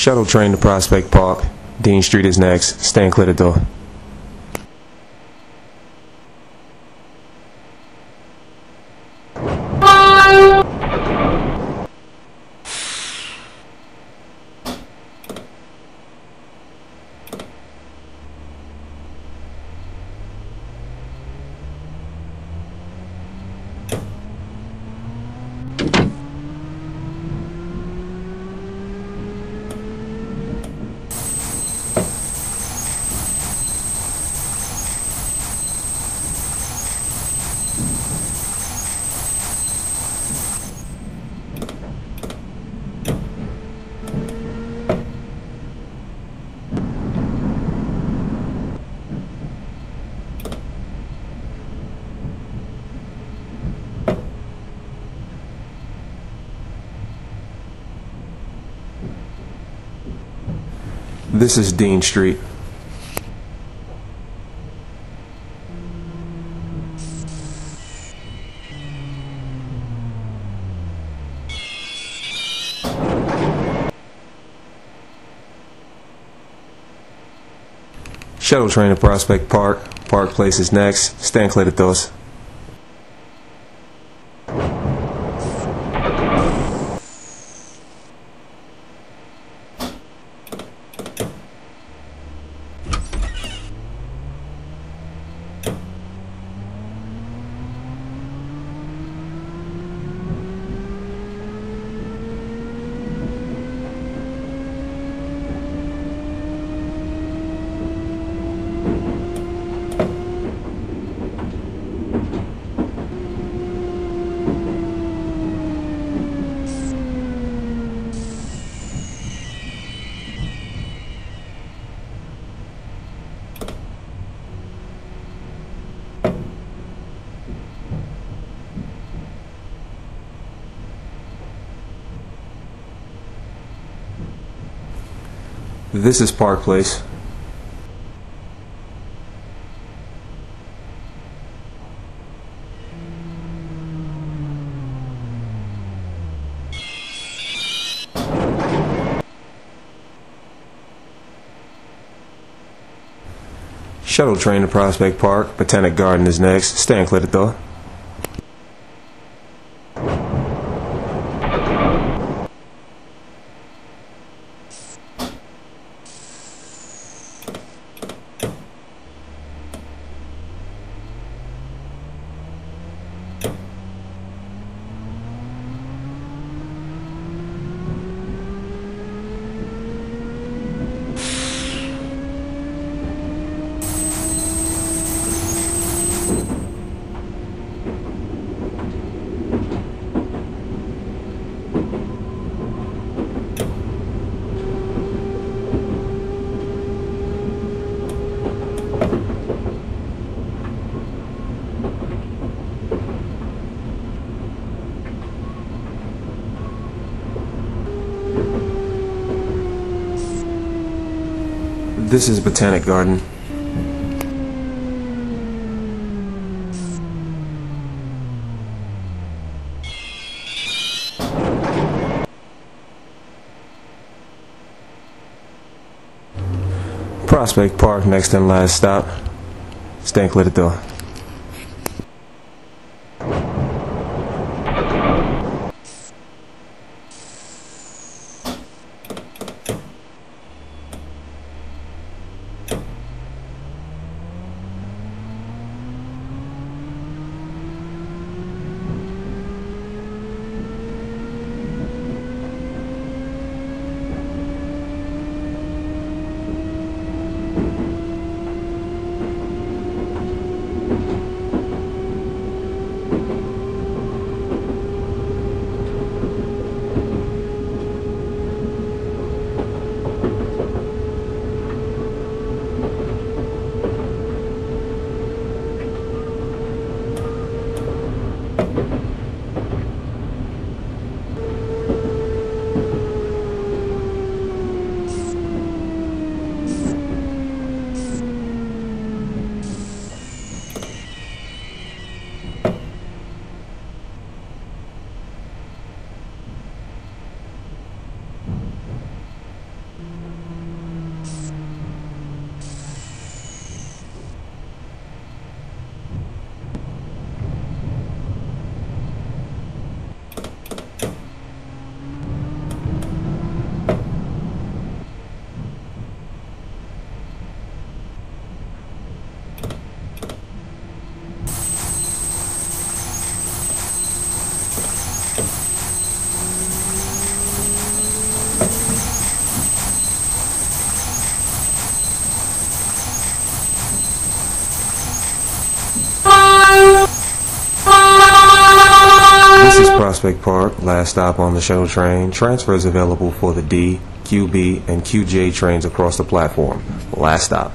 Shuttle train to Prospect Park. Dean Street is next. Stand clear the door. This is Dean Street. Shuttle train to Prospect Park. Park Place is next. Stand clear the doors. This is Park Place. Shuttle train to Prospect Park. Botanic Garden is next. Stand clear door. This is Botanic Garden. Prospect Park, next and last stop. Stand clear the door. Prospect Park, last stop on the shuttle train. Transfers available for the D, QB, and QJ trains across the platform. Last stop.